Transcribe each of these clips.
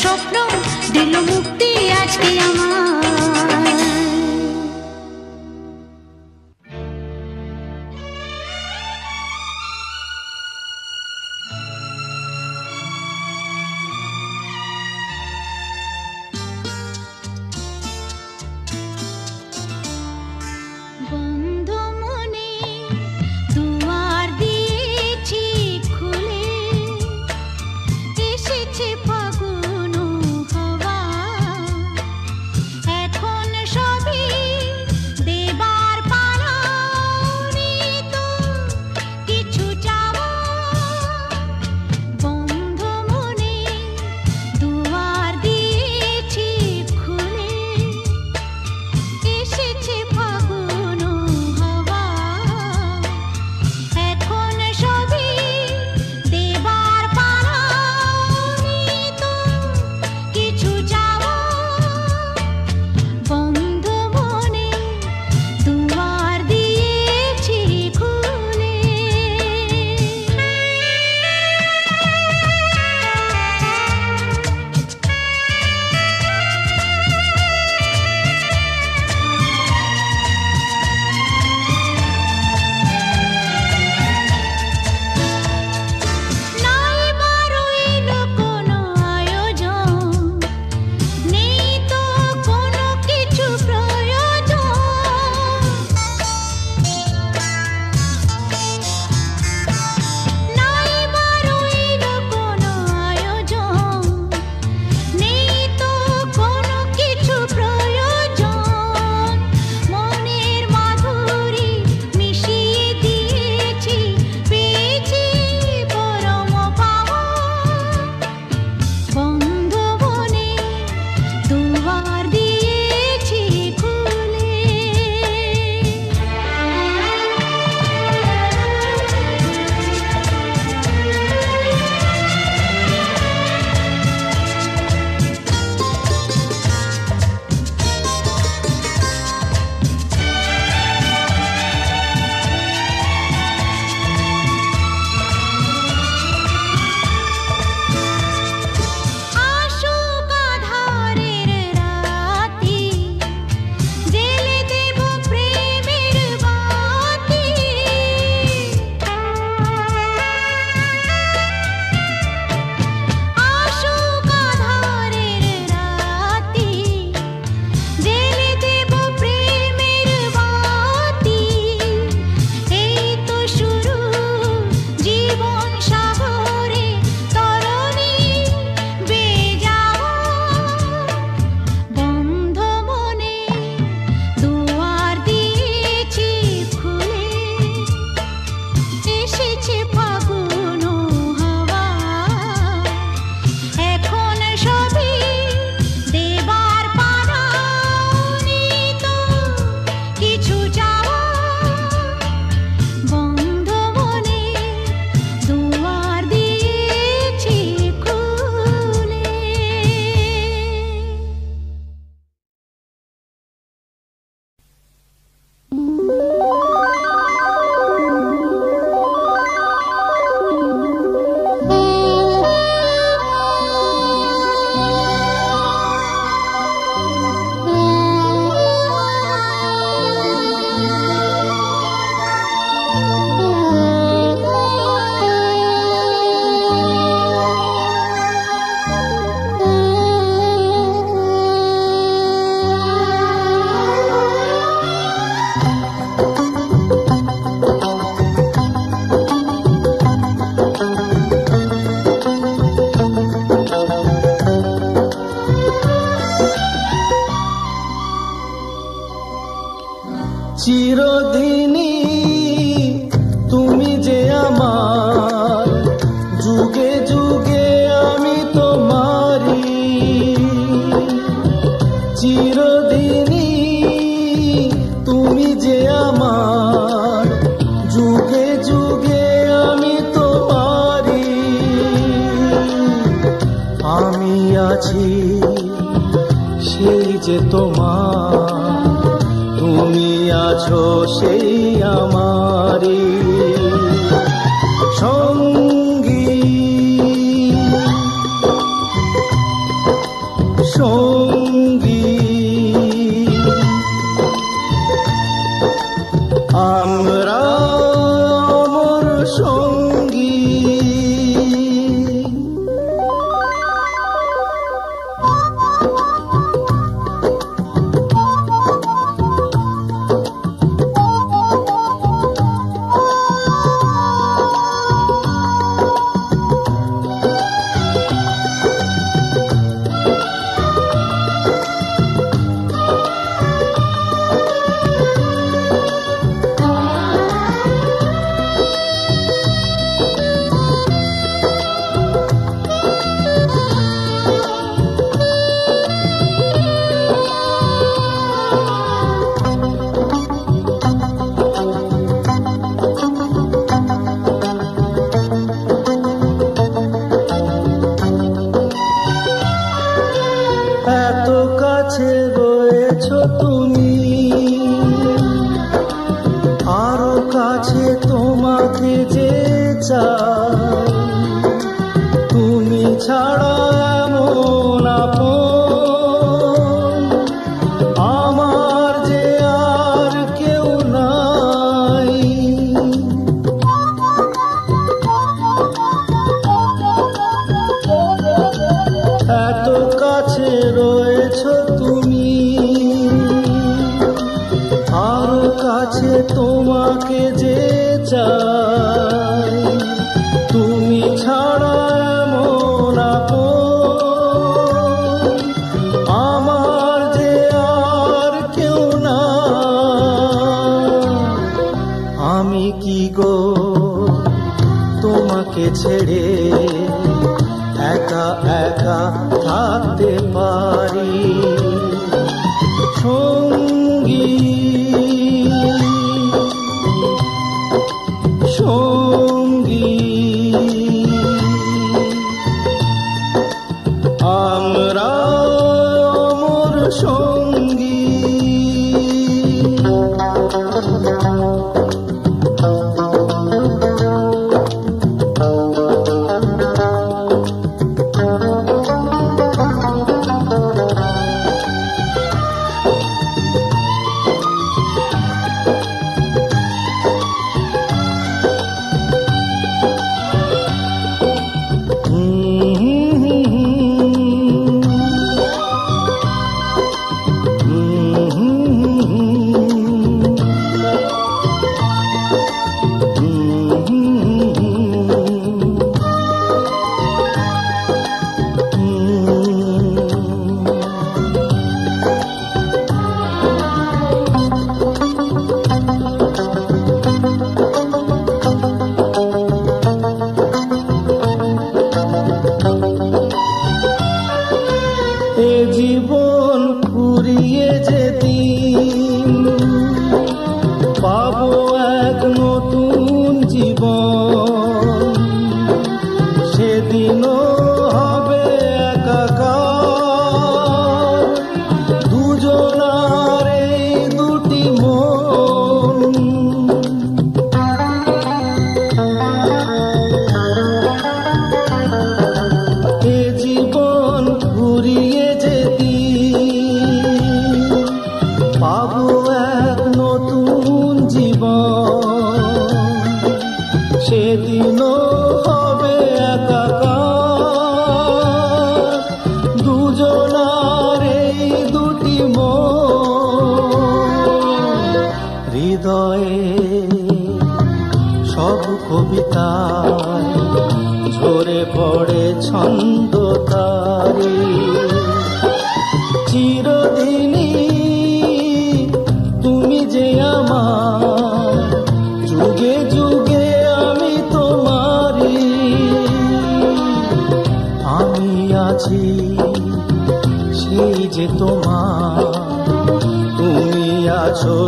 chose আমরা তোমাকে ছেড়ে একা একা থাকতে পারি। সঙ্গী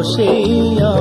谁呀？